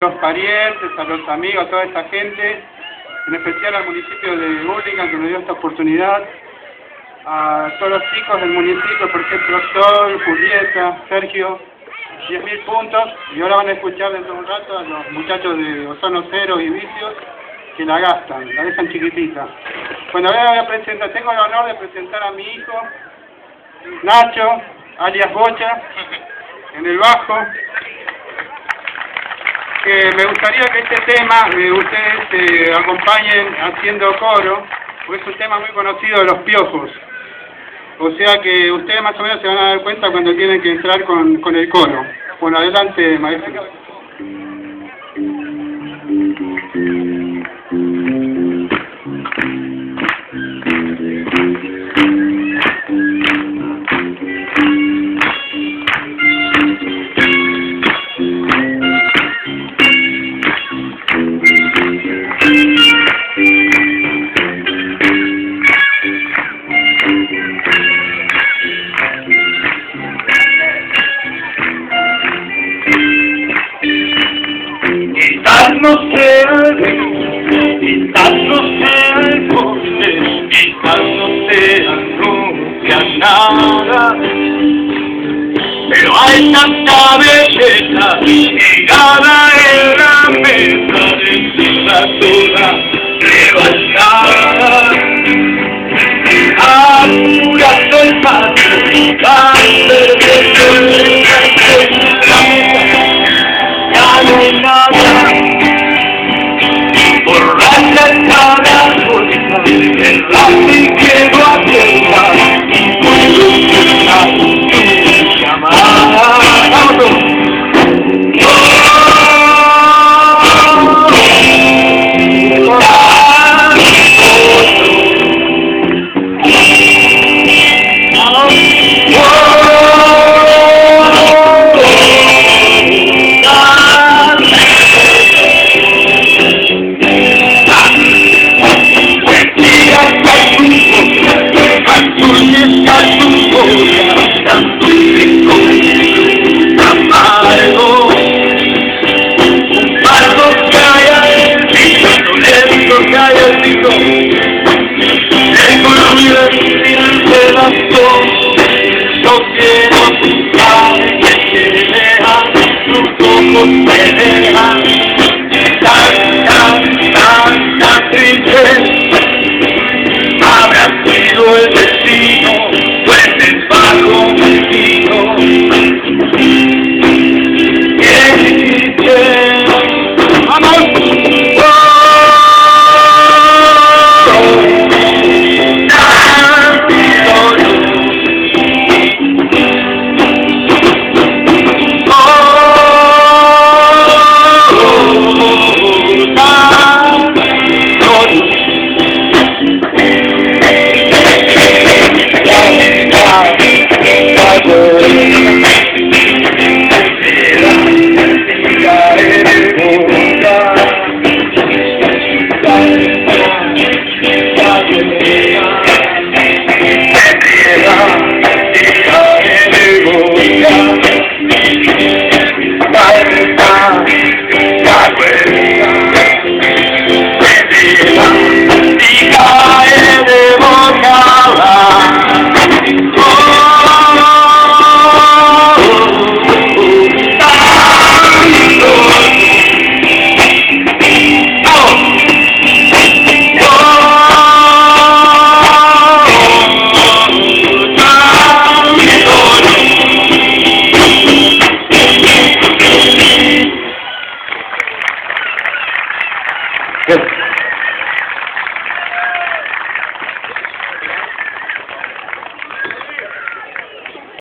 los parientes, a los amigos, a toda esta gente, en especial al municipio de Hurlingham que me dio esta oportunidad, a todos los chicos del municipio, por ejemplo, Sol, Julieta, Sergio, 10.000 puntos, y ahora van a escuchar dentro de un rato a los muchachos de Ozono Cero y Vicios, que la gastan, la dejan chiquitita. Bueno, ahora voy a presentar, tengo el honor de presentar a mi hijo, Nacho, alias Bocha, en el bajo, que me gustaría que este tema eh, ustedes eh, acompañen haciendo coro, porque es un tema muy conocido de los piojos. O sea que ustedes más o menos se van a dar cuenta cuando tienen que entrar con, con el coro. Bueno, adelante, maestro. No sea el coste, quizás no sea nunca nada. Pero hay tanta belleza llegada en la mesa de esa toda levantada. Apurando el paso, Let us down and put you. Good.